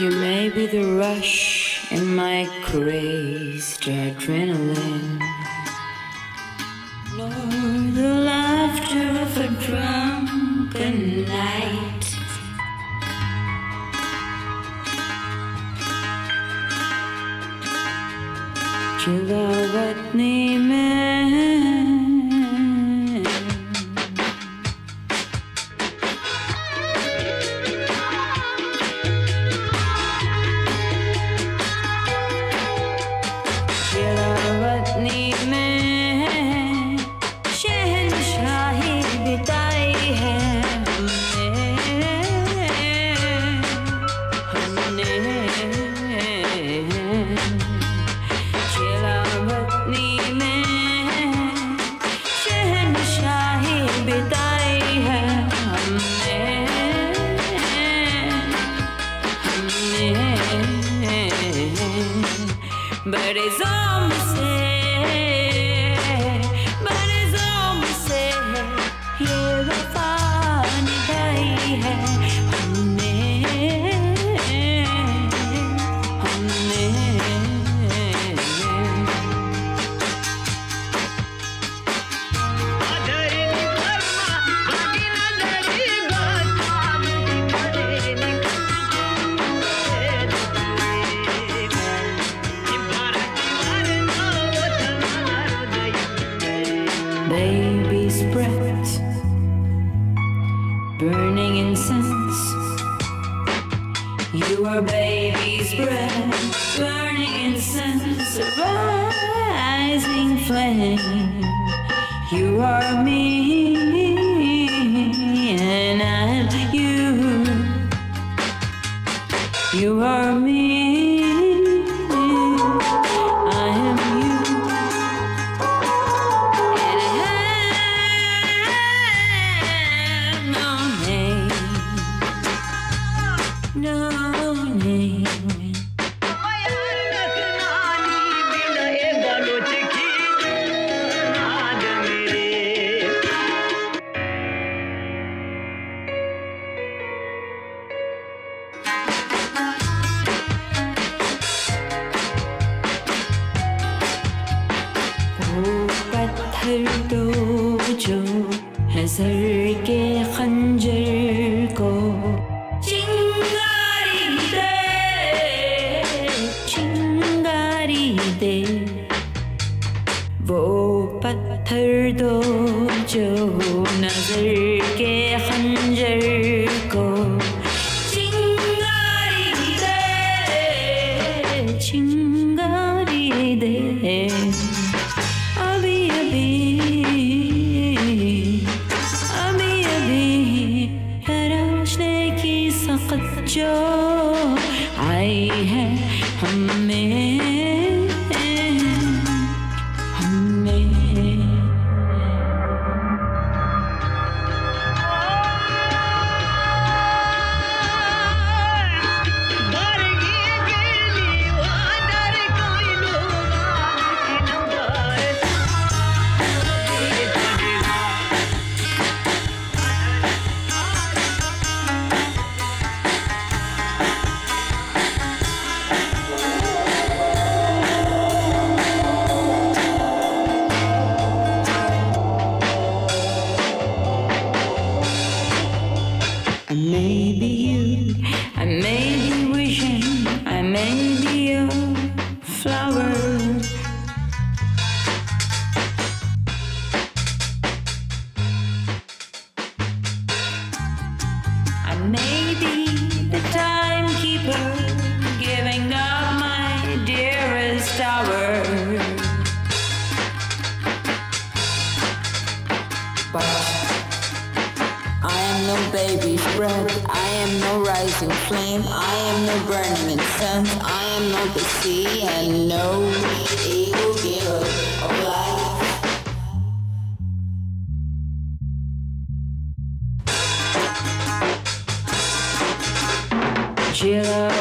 You may be the rush in my crazed adrenaline, nor the laughter of a drunken night. You are what name but it's all breath, burning incense. You are baby's breath, burning incense, rising flame. You are me, and I'm you. You are me. पत्थर तो जो है sir के खंजर को चिंगारी दे चिंगारी दे वो पत्थर दो जो नजर के आई है हमें you, I may be wishing, I may be no rising flame. I am no burning incense. I am not the sea and no eagle giver of life. Cheer up.